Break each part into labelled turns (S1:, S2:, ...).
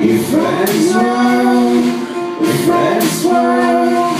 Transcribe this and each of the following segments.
S1: If friends were, if friends were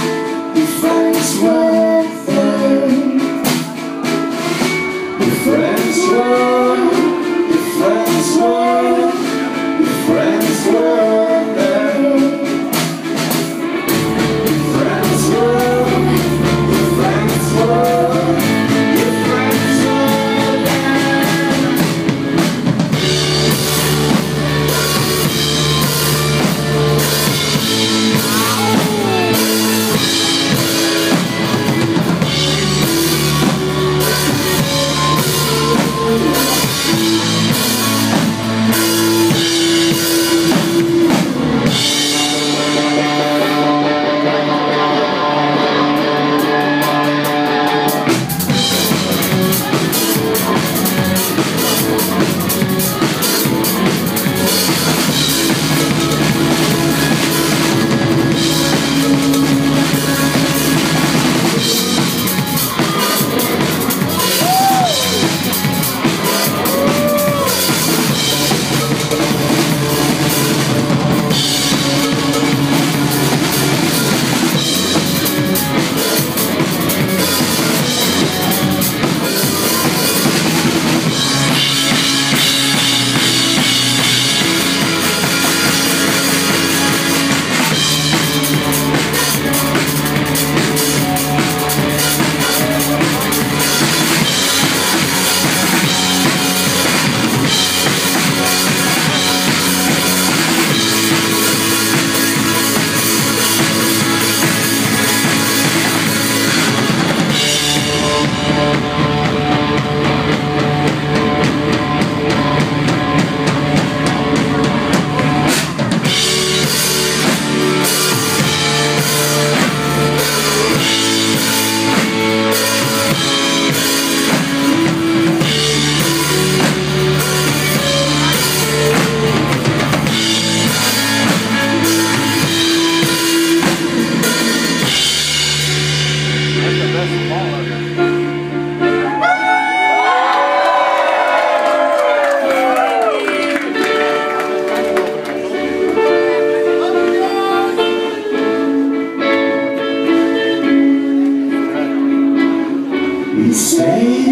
S1: Say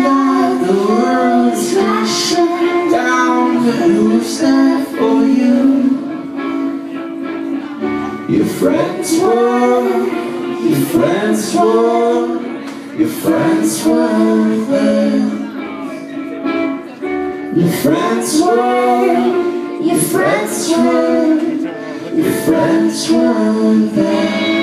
S1: that the world is crashing down But who's there for you? Your friends were, your friends were your friends were there. Your friends were, your friends were, your friends were there.